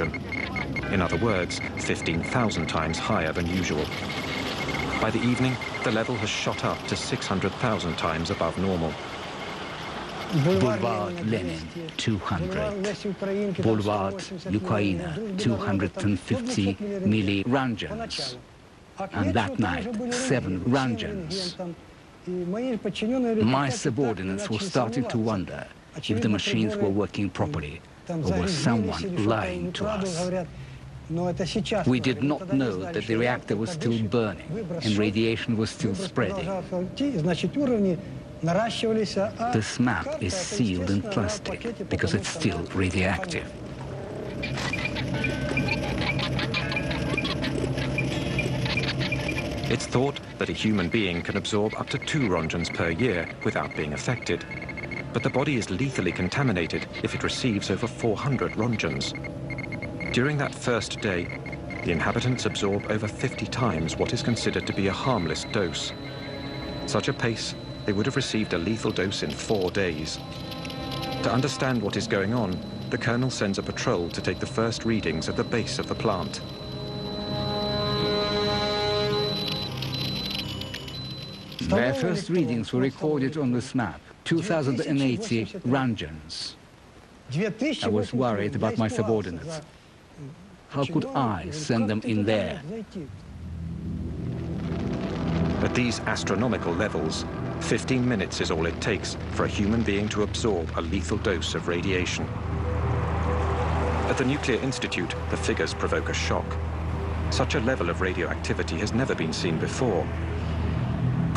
region. In other words, 15,000 times higher than usual. By the evening, the level has shot up to 600,000 times above normal. Boulevard Lenin, 200. Boulevard Ukraina, 250 milliroentgens. And that night, seven roentgens. My subordinates were starting to wonder if the machines were working properly or was someone lying to us. We did not know that the reactor was still burning and radiation was still spreading. This map is sealed in plastic because it's still radioactive. It's thought that a human being can absorb up to two roentgens per year without being affected. But the body is lethally contaminated if it receives over 400 roentgens. During that first day, the inhabitants absorb over 50 times what is considered to be a harmless dose. Such a pace, they would have received a lethal dose in four days. To understand what is going on, the colonel sends a patrol to take the first readings at the base of the plant. Their first readings were recorded on this map, 2080 Roentgens. I was worried about my subordinates. How could I send them in there? At these astronomical levels, 15 minutes is all it takes for a human being to absorb a lethal dose of radiation. At the Nuclear Institute, the figures provoke a shock. Such a level of radioactivity has never been seen before.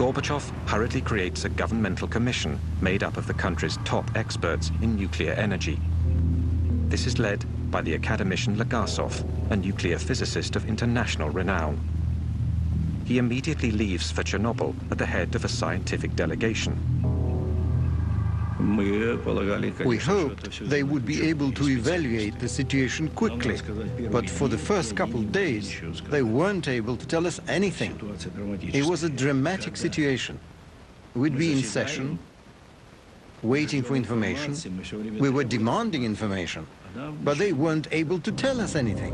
Gorbachev hurriedly creates a governmental commission made up of the country's top experts in nuclear energy. This is led by the academician Legasov, a nuclear physicist of international renown. He immediately leaves for Chernobyl at the head of a scientific delegation. We hoped they would be able to evaluate the situation quickly, but for the first couple of days, they weren't able to tell us anything. It was a dramatic situation. We'd be in session, waiting for information. We were demanding information, but they weren't able to tell us anything.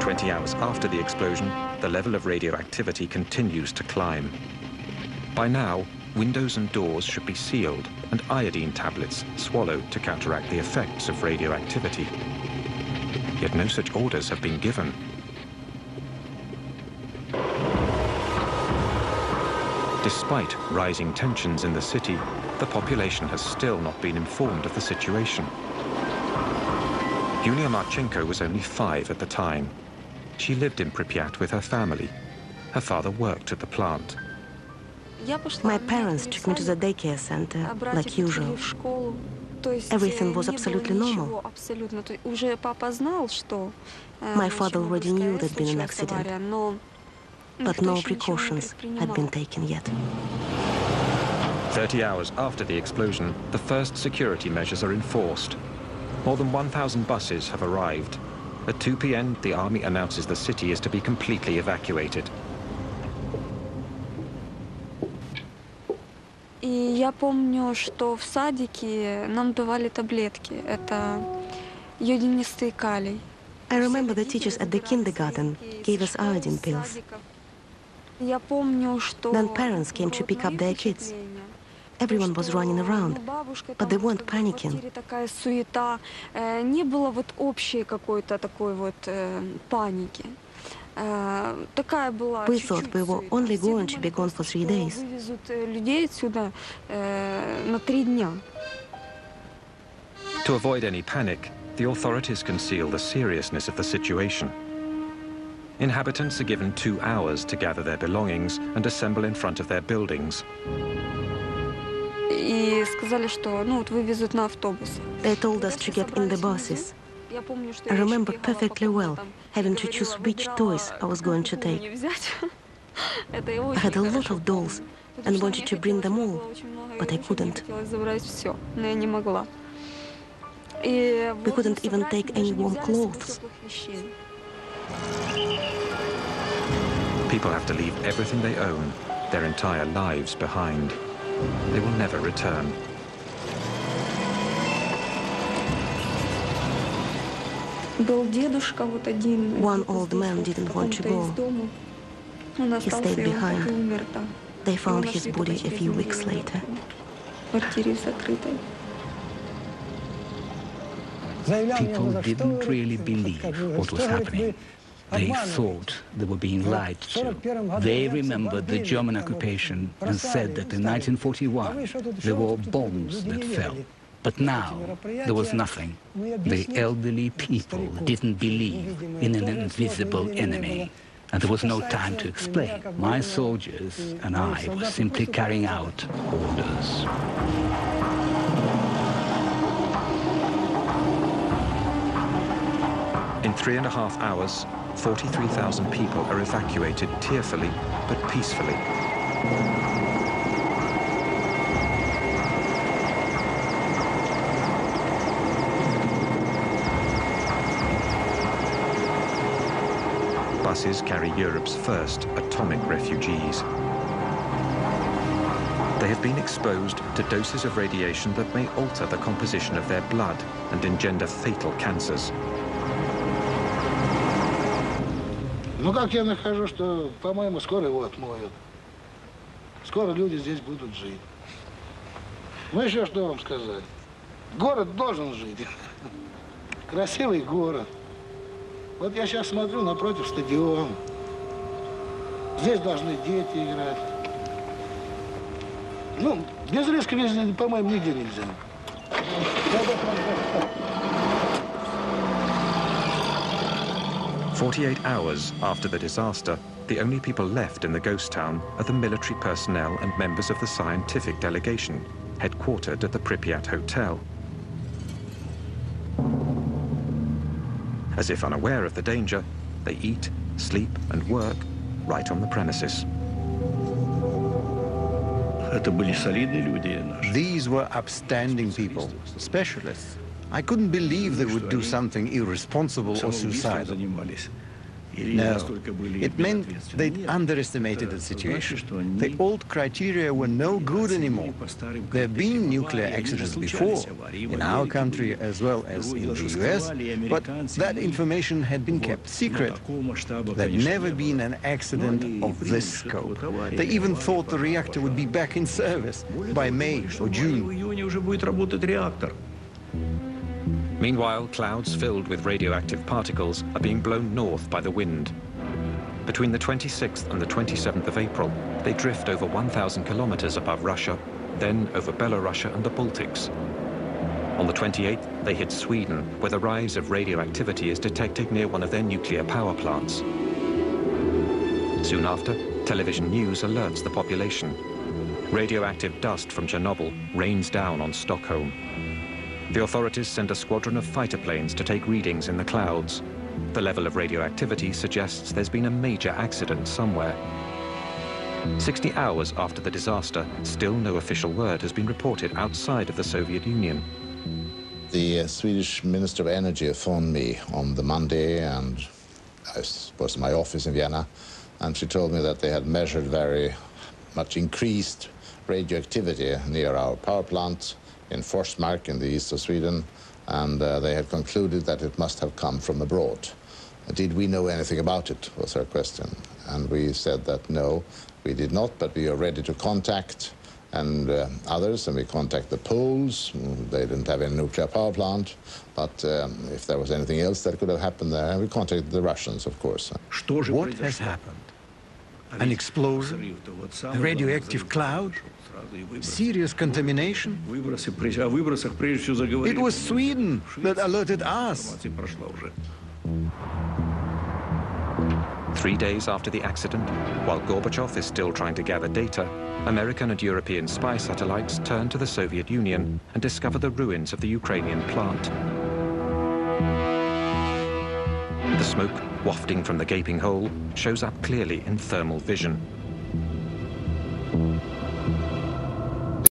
20 hours after the explosion, the level of radioactivity continues to climb. By now, windows and doors should be sealed and iodine tablets swallowed to counteract the effects of radioactivity. Yet no such orders have been given. Despite rising tensions in the city, the population has still not been informed of the situation. Yulia Marchenko was only five at the time. She lived in Pripyat with her family. Her father worked at the plant. My parents took me to the daycare center, like usual. Everything was absolutely normal. My father already knew there'd been an accident, but no precautions had been taken yet. 30 hours after the explosion, the first security measures are enforced. More than 1,000 buses have arrived. At 2 p.m., the army announces the city is to be completely evacuated. И я помню, что в садике нам давали таблетки. Это йодинистый калий. I remember the teachers at the kindergarten gave us iodine pills. Я помню, что Then parents came to pick up their kids. Everyone was running around, but they weren't panicking. такая суета. Э, Не было вот общей какой-то такой вот э, паники. We thought we were only going to be gone for three days. To avoid any panic, the authorities conceal the seriousness of the situation. Inhabitants are given two hours to gather their belongings and assemble in front of their buildings. They told us to get in the buses. I remember perfectly well having to choose which toys I was going to take. I had a lot of dolls and wanted to bring them all, but I couldn't. We couldn't even take any warm clothes. People have to leave everything they own, their entire lives behind. They will never return. One old man didn't want to go. He stayed behind. They found his body a few weeks later. People didn't really believe what was happening. They thought they were being lied to. They remembered the German occupation and said that in 1941 there were bombs that fell. But now there was nothing. The elderly people didn't believe in an invisible enemy. And there was no time to explain. My soldiers and I were simply carrying out orders. In three and a half hours, 43,000 people are evacuated tearfully but peacefully. Buses carry Europe's first atomic refugees. They have been exposed to doses of radiation that may alter the composition of their blood and engender fatal cancers. Ну, как я нахожу, что, по-моему, скоро его отмоют. Скоро люди здесь будут жить. Ну, еще что вам сказать? Город должен жить. Красивый город. Вот я сейчас смотрю напротив стадион. Здесь должны дети играть. Ну, без риска, по-моему, нигде нельзя. 48 hours after the disaster, the only people left in the ghost town are the military personnel and members of the scientific delegation, headquartered at the Pripyat Hotel. As if unaware of the danger, they eat, sleep and work right on the premises. These were upstanding people, specialists. I couldn't believe they would do something irresponsible or suicidal. No, it meant they'd underestimated the situation. The old criteria were no good anymore. There have been nuclear accidents before, in our country as well as in the US, but that information had been kept secret. There had never been an accident of this scope. They even thought the reactor would be back in service by May or June. Meanwhile, clouds filled with radioactive particles are being blown north by the wind. Between the 26th and the 27th of April, they drift over 1,000 kilometers above Russia, then over Belarus and the Baltics. On the 28th, they hit Sweden, where the rise of radioactivity is detected near one of their nuclear power plants. Soon after, television news alerts the population. Radioactive dust from Chernobyl rains down on Stockholm. The authorities send a squadron of fighter planes to take readings in the clouds. The level of radioactivity suggests there's been a major accident somewhere. 60 hours after the disaster, still no official word has been reported outside of the Soviet Union. The uh, Swedish Minister of Energy phoned me on the Monday, and I was in my office in Vienna, and she told me that they had measured very much increased radioactivity near our power plant in Forsmark in the east of Sweden, and uh, they had concluded that it must have come from abroad. Did we know anything about it, was her question. And we said that no, we did not, but we are ready to contact and uh, others, and we contact the Poles. They didn't have any nuclear power plant, but um, if there was anything else that could have happened there, we contacted the Russians, of course. What has happened? An explosion? A radioactive cloud? Serious contamination? It was Sweden that alerted us. Three days after the accident, while Gorbachev is still trying to gather data, American and European spy satellites turn to the Soviet Union and discover the ruins of the Ukrainian plant. The smoke wafting from the gaping hole shows up clearly in thermal vision.